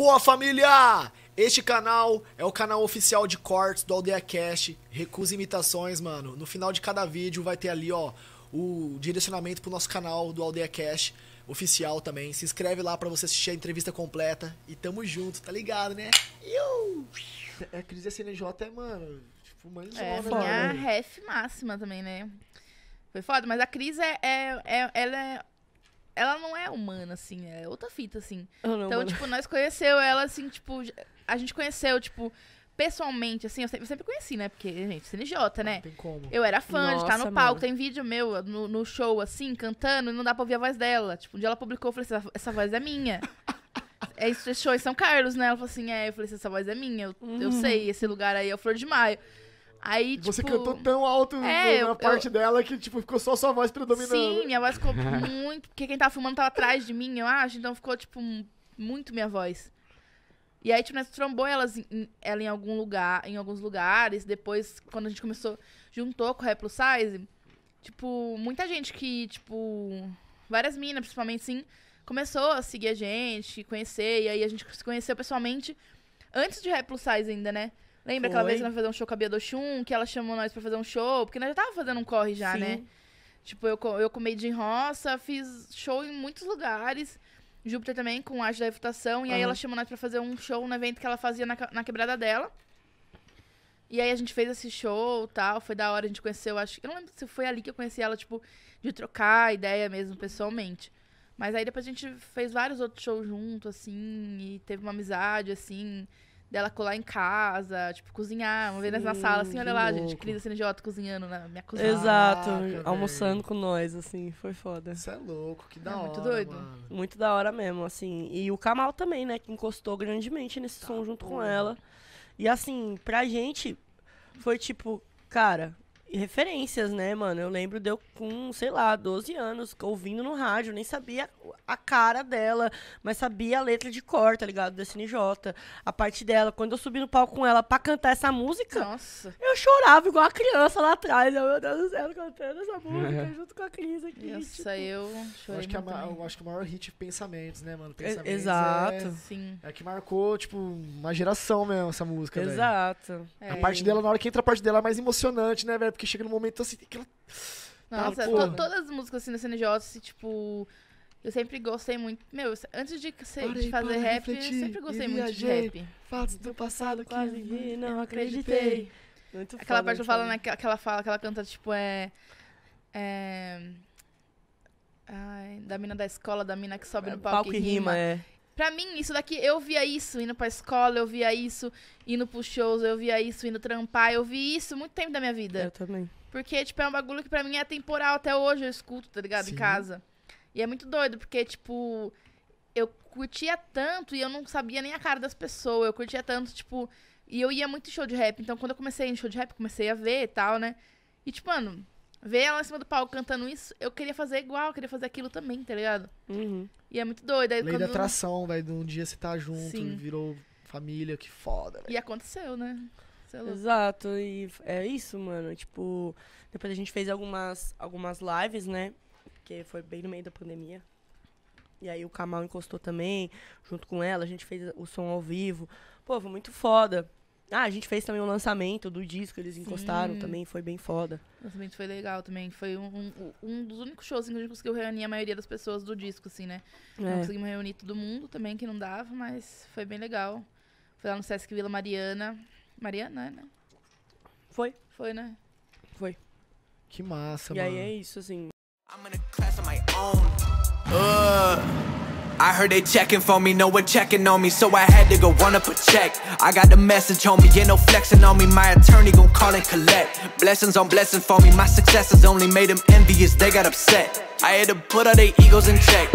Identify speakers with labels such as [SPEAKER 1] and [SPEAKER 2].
[SPEAKER 1] Boa família! Este canal é o canal oficial de cortes do Aldeia Cast. Recusa imitações, mano. No final de cada vídeo vai ter ali, ó, o direcionamento pro nosso canal do Aldeia Cast oficial também. Se inscreve lá pra você assistir a entrevista completa. E tamo junto, tá ligado, né? Iu! É, Cris SNJ é, mano, tipo, mais
[SPEAKER 2] É,
[SPEAKER 1] zona,
[SPEAKER 2] minha
[SPEAKER 1] né?
[SPEAKER 2] ref máxima também, né? Foi foda, mas a Cris é, é, é- ela é. Ela não é humana, assim, é outra fita, assim.
[SPEAKER 3] Eu não,
[SPEAKER 2] Então,
[SPEAKER 3] mano.
[SPEAKER 2] tipo, nós conheceu ela, assim, tipo, a gente conheceu, tipo, pessoalmente, assim, eu sempre, eu sempre conheci, né? Porque, gente, CNJ, né?
[SPEAKER 1] Não tem como.
[SPEAKER 2] Eu era fã de estar
[SPEAKER 3] Nossa,
[SPEAKER 2] no palco.
[SPEAKER 3] mano.
[SPEAKER 2] Tem vídeo meu no, no show, assim, cantando, e não dá pra ouvir a voz dela. Tipo, um dia ela publicou, eu falei assim, essa, essa voz é minha. é esse show em São Carlos, né? Ela falou assim, é, eu falei assim, essa voz é minha. Eu, eu
[SPEAKER 3] Uhum.
[SPEAKER 2] sei, esse lugar aí é o Flor de Maio. Aí, tipo...
[SPEAKER 1] Você cantou tão alto
[SPEAKER 2] É,
[SPEAKER 1] na
[SPEAKER 2] eu-
[SPEAKER 1] parte dela que, tipo, ficou só sua voz predominando.
[SPEAKER 2] Sim, minha voz ficou muito. Porque quem tava filmando tava atrás de mim, eu acho. Então ficou, tipo, muito minha voz. E aí, tipo, nós trombou elas em- ela em algum lugar, em alguns lugares. Depois, quando a gente começou, juntou com o Rap Plus Size, tipo, muita gente que, tipo, várias minas, principalmente, sim, começou a seguir a gente, conhecer. E aí a gente se conheceu pessoalmente antes de Rap Plus Size ainda, né? Lembra aquela
[SPEAKER 3] Foi.
[SPEAKER 2] vez que nós fazia um show com a Bia do Chum, que ela chamou nós pra fazer um show? Porque nós já tava fazendo um corre já,
[SPEAKER 3] Sim.
[SPEAKER 2] né? Tipo, eu, eu com Made in Roça, fiz show em muitos lugares. Júpiter também, com Arte da Refutação. E aí
[SPEAKER 3] Aham.
[SPEAKER 2] ela chamou nós pra fazer um show no evento que ela fazia na, na quebrada dela. E aí a gente fez esse show tal, foi da hora, a gente conheceu, acho que. Eu não lembro se foi ali que eu conheci ela, tipo, de trocar ideia mesmo, pessoalmente. Mas aí depois a gente fez vários outros shows junto, assim, e teve uma amizade, assim, dela colar em casa, tipo, cozinhar. Uma vez na sala, assim, olha lá,
[SPEAKER 1] louco.
[SPEAKER 2] gente, Cris CNJ cozinhando na minha cozinha.
[SPEAKER 3] Exato,
[SPEAKER 1] Caraca,
[SPEAKER 3] almoçando com nós, assim, foi foda.
[SPEAKER 1] Isso é louco, que da
[SPEAKER 2] É
[SPEAKER 1] hora.
[SPEAKER 2] muito doido.
[SPEAKER 1] Mano.
[SPEAKER 3] Muito da hora mesmo, assim. E o Kamal também, né, que encostou grandemente nesse som junto com
[SPEAKER 1] porra.
[SPEAKER 3] ela. E assim, pra gente, foi tipo, cara, referências, né, mano? Eu lembro de eu com, sei lá, 12 anos, ouvindo no rádio, nem sabia a cara dela, mas sabia a letra de cor, tá ligado? Da SNJ. A parte dela, quando eu subi no palco com ela pra cantar essa música,
[SPEAKER 2] Nossa.
[SPEAKER 3] eu chorava igual a criança lá atrás. Eu, meu Deus do céu, cantando essa música junto com a Cris aqui.
[SPEAKER 2] Nossa,
[SPEAKER 3] tipo.
[SPEAKER 2] eu
[SPEAKER 1] Eu
[SPEAKER 2] chorei
[SPEAKER 1] acho, que a eu acho que o maior hit é Pensamentos, né, mano? Pensamentos
[SPEAKER 3] exato.
[SPEAKER 1] É,
[SPEAKER 2] Sim.
[SPEAKER 1] é que marcou, tipo, uma geração mesmo, essa música, velho.
[SPEAKER 3] Exato.
[SPEAKER 2] É.
[SPEAKER 1] A parte dela, na hora que entra a parte dela, é mais emocionante, né, velho? Porque chega num momento assim, que ela...
[SPEAKER 2] Nossa,
[SPEAKER 1] Ah,
[SPEAKER 2] to-
[SPEAKER 1] porra.
[SPEAKER 2] todas as músicas assim da CNJ, assim, tipo. Eu sempre gostei muito. Meu, antes de, ser- de
[SPEAKER 1] Parei
[SPEAKER 2] fazer
[SPEAKER 1] para
[SPEAKER 2] rap,
[SPEAKER 1] refletir
[SPEAKER 2] eu sempre gostei muito de
[SPEAKER 1] viajei.
[SPEAKER 2] rap.
[SPEAKER 1] Fatos do passado que
[SPEAKER 3] Quase vi, não acreditei. Muito
[SPEAKER 2] Aquela
[SPEAKER 3] foda,
[SPEAKER 2] parte que fala, né, que que ela fala, que ela canta, tipo, é. É. Ai, da mina da escola, da mina que sobe no palco,
[SPEAKER 3] Palco e rima, é.
[SPEAKER 2] Pra mim, isso daqui, eu via isso indo pra escola, eu via isso indo pros shows, eu via isso indo trampar, eu vi isso muito tempo da minha vida.
[SPEAKER 3] Eu também.
[SPEAKER 2] Porque, tipo, é um bagulho que pra mim é temporal. Até hoje eu escuto, tá ligado?
[SPEAKER 1] Sim.
[SPEAKER 2] Em casa. E é muito doido, porque, tipo, eu curtia tanto e eu não sabia nem a cara das pessoas. Eu curtia tanto, tipo. E eu ia muito em show de rap. Então, quando eu comecei em show de rap, comecei a ver e tal, né? E, tipo, mano, ver ela em cima do palco cantando isso, eu queria fazer igual, eu queria fazer aquilo também, tá ligado?
[SPEAKER 3] Uhum.
[SPEAKER 2] E é muito doido. Aí,
[SPEAKER 1] Lei
[SPEAKER 2] quando...
[SPEAKER 1] da atração, velho. De um dia você tá junto,
[SPEAKER 2] Sim.
[SPEAKER 1] virou família, que foda, velho.
[SPEAKER 2] E aconteceu, né?
[SPEAKER 3] Exato, e é isso, mano. Tipo, depois a gente fez algumas, algumas lives, né? Que foi bem no meio da pandemia. E aí o Kamal encostou também, junto com ela, a gente fez o som ao vivo. Pô, foi muito foda. Ah, a gente fez também o lançamento do disco, eles encostaram
[SPEAKER 2] Sim.
[SPEAKER 3] também, foi bem foda.
[SPEAKER 2] O lançamento foi legal também. Foi um, um, um dos únicos shows assim, que a gente conseguiu reunir a maioria das pessoas do disco, assim, né? Não
[SPEAKER 3] É.
[SPEAKER 2] conseguimos reunir todo mundo também, que não dava, mas foi bem legal. Foi lá no Sesc Vila Mariana. Mariana, né?
[SPEAKER 3] Foi,
[SPEAKER 2] Foi, né?
[SPEAKER 3] foi.
[SPEAKER 1] Que massa,
[SPEAKER 3] e
[SPEAKER 1] mano.
[SPEAKER 3] aí é isso, assim.
[SPEAKER 4] I'm in a class of my own. Uh, I heard they checking for me, no one checking on me, so I had to go run up a check. I got the message me, ain't no flexing on me. My attorney gon' call and collect. Blessings on blessings for me, my successes only made them envious, they got upset. I had to put all their egos in check.